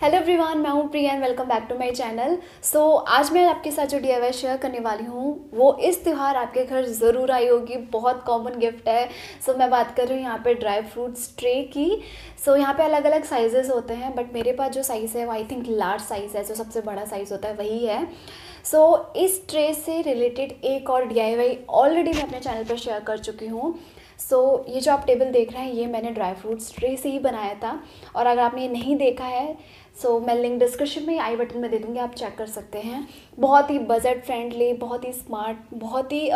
Hello everyone मैं हूँ Priya and welcome back to my channel so आज मैं आपके साथ जो डी शेयर करने वाली हूँ वो इस त्यौहार आपके घर ज़रूर आई होगी। बहुत कॉमन गिफ्ट है। सो so, मैं बात कर रही हूँ यहाँ पे ड्राई फ्रूट्स ट्रे की। सो so, यहाँ पे अलग अलग साइजेस होते हैं बट मेरे पास जो साइज़ है वो आई थिंक लार्ज साइज़ है जो सबसे बड़ा साइज़ होता है वही है। सो so, इस ट्रे से रिलेटेड एक और DIY ऑलरेडी मैं अपने चैनल पर शेयर कर चुकी हूँ। सो so, ये जो आप टेबल देख रहे हैं ये मैंने ड्राई फ्रूट्स ट्रे से ही बनाया था। और अगर आपने ये नहीं देखा है सो so, मैं लिंक डिस्क्रिप्शन में आई बटन में दे दूँगी आप चेक कर सकते हैं। बहुत ही बजट फ्रेंडली बहुत ही स्मार्ट बहुत ही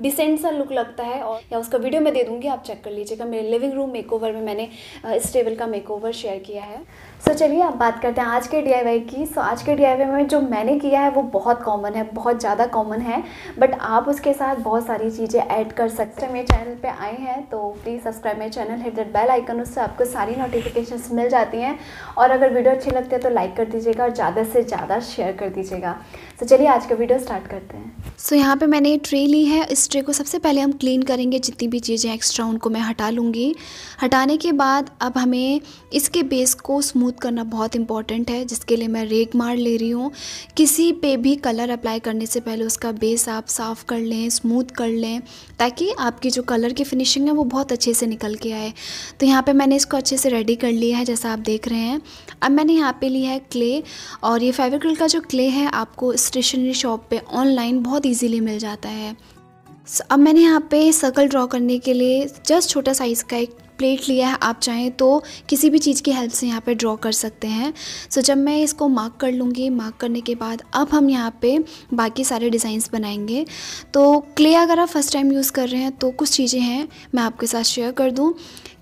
डिसेंट सा लुक लगता है और या उसका वीडियो मैं दे दूँगी आप चेक कर लीजिएगा। मेरे लिविंग रूम मेकओवर में मैंने इस टेबल का मेकओवर शेयर किया है। सो so, चलिए आप बात करते हैं आज के डीआईवाई की। सो so, आज के डीआईवाई में जो मैंने किया है वो बहुत कॉमन है बहुत ज़्यादा कॉमन है। बट आप उसके साथ बहुत सारी चीज़ें ऐड कर सकते हैं। मेरे चैनल पे आए हैं तो प्लीज़ सब्सक्राइब मेरे channel hit that bell icon उससे आपको सारी नोटिफिकेशन मिल जाती हैं। और अगर वीडियो अच्छी लगती है तो लाइक कर दीजिएगा और ज़्यादा से ज़्यादा शेयर कर दीजिएगा। तो चलिए आज का वीडियो स्टार्ट करते हैं। सो so, यहाँ पे मैंने ट्रे ली है। इस ट्रे को सबसे पहले हम क्लीन करेंगे। जितनी भी चीज़ें एक्स्ट्रा उनको मैं हटा लूँगी। हटाने के बाद अब हमें इसके बेस को स्मूथ करना बहुत इंपॉर्टेंट है जिसके लिए मैं रेग मार ले रही हूँ। किसी पे भी कलर अप्लाई करने से पहले उसका बेस आप साफ़ कर लें स्मूथ कर लें ताकि आपकी जो कलर की फिनिशिंग है वो बहुत अच्छे से निकल के आए। तो यहाँ पर मैंने इसको अच्छे से रेडी कर लिया है जैसा आप देख रहे हैं। अब मैंने यहाँ पे लिया है क्ले और ये फेविक्रिल का जो क्ले है, आपको स्टेशनरी शॉप पे ऑनलाइन बहुत इजीली मिल जाता है। अब मैंने यहाँ पे सर्कल ड्रॉ करने के लिए जस्ट छोटा साइज़ का एक प्लेट लिया है, आप चाहें तो किसी भी चीज़ की हेल्प से यहाँ पे ड्रॉ कर सकते हैं। सो जब मैं इसको मार्क कर लूँगी मार्क करने के बाद अब हम यहाँ पे बाकी सारे डिज़ाइंस बनाएँगे। तो क्ले अगर आप फ़र्स्ट टाइम यूज़ कर रहे हैं तो कुछ चीज़ें हैं, मैं आपके साथ शेयर कर दूँ।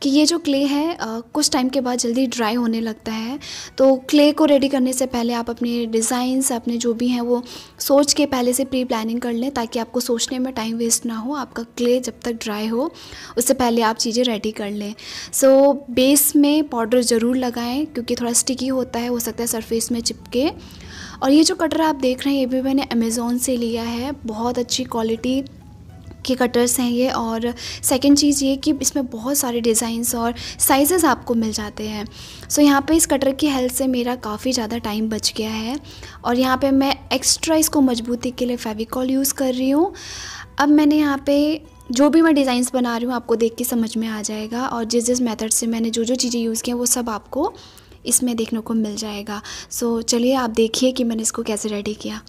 कि ये जो क्ले है आ, कुछ टाइम के बाद जल्दी ड्राई होने लगता है। तो क्ले को रेडी करने से पहले आप अपने डिज़ाइंस अपने जो भी हैं वो सोच के पहले से प्री प्लानिंग कर लें ताकि आपको सोचने में टाइम वेस्ट ना हो आपका क्ले जब तक ड्राई हो उससे पहले आप चीज़ें रेडी कर लें। सो so, बेस में पाउडर ज़रूर लगाएँ क्योंकि थोड़ा स्टिकी होता है हो सकता है सरफेस में चिपके। और ये जो कटर आप देख रहे हैं ये भी मैंने अमेज़ोन से लिया है। बहुत अच्छी क्वालिटी के कटर्स हैं ये और सेकंड चीज़ ये कि इसमें बहुत सारे डिज़ाइंस और साइज़ आपको मिल जाते हैं। सो so, यहाँ पे इस कटर की हेल्प से मेरा काफ़ी ज़्यादा टाइम बच गया है और यहाँ पे मैं एक्स्ट्रा इसको मजबूती के लिए फेविकॉल यूज़ कर रही हूँ। अब मैंने यहाँ पे जो भी मैं डिज़ाइंस बना रही हूँ आपको देख के समझ में आ जाएगा और जिस जिस मेथड से मैंने जो जो चीज़ें यूज़ की वो सब आपको इसमें देखने को मिल जाएगा। सो so, चलिए आप देखिए कि मैंने इसको कैसे रेडी किया।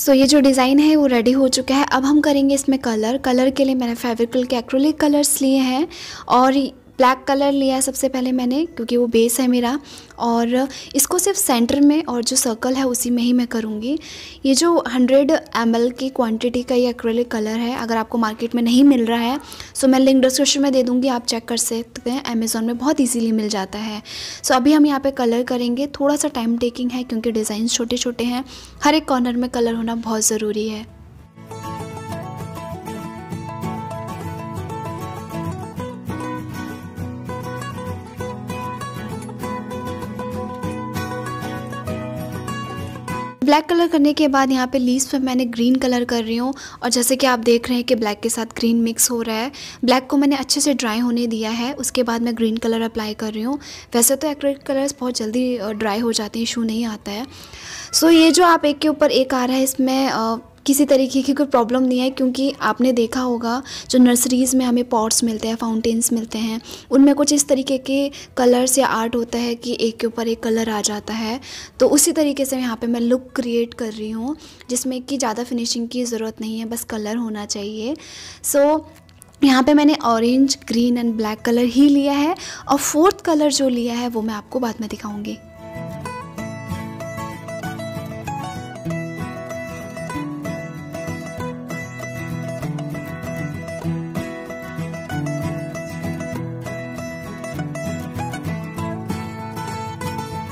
सो so, ये जो डिज़ाइन है वो रेडी हो चुका है। अब हम करेंगे इसमें कलर कलर के लिए मैंने फेविकल के एक्रोलिक कलर्स लिए हैं और ब्लैक कलर लिया है सबसे पहले मैंने, क्योंकि वो बेस है मेरा। और इसको सिर्फ़ सेंटर में और जो सर्कल है उसी में ही मैं करूँगी। ये जो 100 एम की क्वांटिटी का ये एक्रेलिक कलर है, अगर आपको मार्केट में नहीं मिल रहा है सो मैं लिंक डिस्क्रिप्शन में दे दूँगी, आप चेक कर सकते हैं। अमेज़ोन में बहुत ईजीली मिल जाता है। सो अभी हम यहाँ पर कलर करेंगे। थोड़ा सा टाइम टेकिंग है, क्योंकि डिज़ाइन छोटे छोटे हैं। हर एक कॉर्नर में कलर होना बहुत ज़रूरी है। ब्लैक कलर करने के बाद यहाँ पे लीव्स पे मैंने ग्रीन कलर कर रही हूँ और जैसे कि आप देख रहे हैं कि ब्लैक के साथ ग्रीन मिक्स हो रहा है। ब्लैक को मैंने अच्छे से ड्राई होने दिया है उसके बाद मैं ग्रीन कलर अप्लाई कर रही हूँ। वैसे तो एक्रेलिक कलर्स बहुत जल्दी ड्राई हो जाते हैं इशू नहीं आता है। सो so, ये जो आप एक के ऊपर एक आ रहा है इसमें किसी तरीके की कोई प्रॉब्लम नहीं है क्योंकि आपने देखा होगा जो नर्सरीज़ में हमें पॉट्स मिलते हैं फाउंटेन्स मिलते हैं उनमें कुछ इस तरीके के कलर्स या आर्ट होता है कि एक के ऊपर एक कलर आ जाता है। तो उसी तरीके से यहाँ पे मैं लुक क्रिएट कर रही हूँ जिसमें कि ज़्यादा फिनिशिंग की ज़रूरत नहीं है बस कलर होना चाहिए। सो so, यहाँ पे मैंने orange green and black colour ही लिया है और फोर्थ कलर जो लिया है वो मैं आपको बाद में दिखाऊँगी।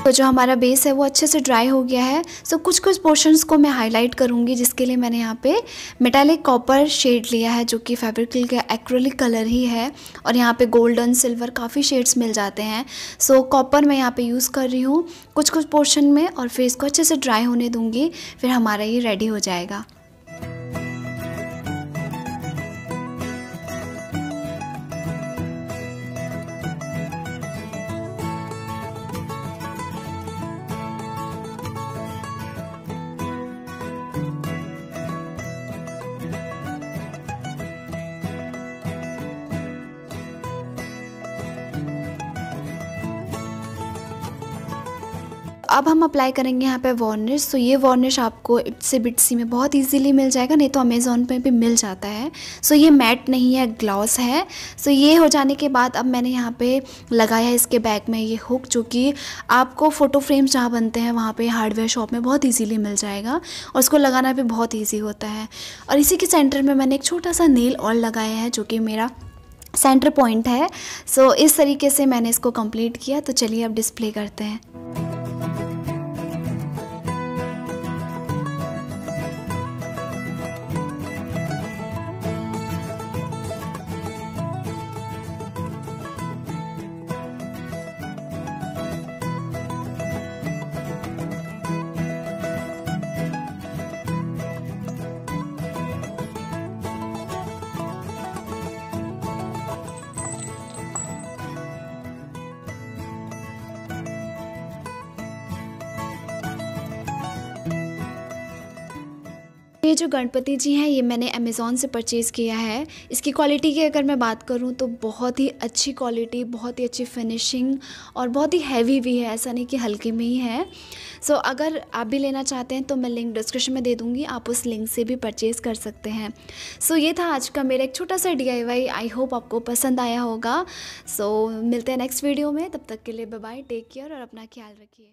तो जो हमारा बेस है वो अच्छे से ड्राई हो गया है। सो so, कुछ कुछ पोर्शंस को मैं हाईलाइट करूँगी जिसके लिए मैंने यहाँ पे मेटालिक कॉपर शेड लिया है जो कि फैब्रिकल का एक्रोलिक कलर ही है। और यहाँ पे गोल्डन सिल्वर काफ़ी शेड्स मिल जाते हैं। सो so, कॉपर मैं यहाँ पे यूज़ कर रही हूँ। कुछ कुछ पोर्शन में और फिर इसको अच्छे से ड्राई होने दूँगी फिर हमारा ये रेडी हो जाएगा। अब हम अप्लाई करेंगे यहाँ पे वार्निश तो ये वार्निश आपको इट्से बिटसी में बहुत इजीली मिल जाएगा नहीं तो अमेज़ोन पे भी मिल जाता है। सो ये मैट नहीं है ग्लॉस है। सो ये हो जाने के बाद अब मैंने यहाँ पे लगाया है इसके बैक में ये हुक जो कि आपको फ़ोटो फ्रेम्स जहाँ बनते हैं वहाँ पर हार्डवेयर शॉप में बहुत ईजीली मिल जाएगा और उसको लगाना भी बहुत ईजी होता है। और इसी के सेंटर में मैंने एक छोटा सा नेल और लगाया है जो कि मेरा सेंटर पॉइंट है। सो so, इस तरीके से मैंने इसको कंप्लीट किया तो चलिए अब डिस्प्ले करते हैं। Bye. ये जो गणपति जी हैं ये मैंने अमेज़ोन से परचेज़ किया है। इसकी क्वालिटी की अगर मैं बात करूँ तो बहुत ही अच्छी क्वालिटी बहुत ही अच्छी फिनिशिंग और बहुत ही हैवी भी है ऐसा नहीं कि हल्के में ही है। सो so, अगर आप भी लेना चाहते हैं तो मैं लिंक डिस्क्रिप्शन में दे दूँगी आप उस लिंक से भी परचेज़ कर सकते हैं। सो so, ये था आज का मेरा एक छोटा सा डी आई होप आपको पसंद आया होगा। सो so, मिलते हैं नेक्स्ट वीडियो में तब तक के लिए बाय टेक केयर और अपना ख्याल रखिए।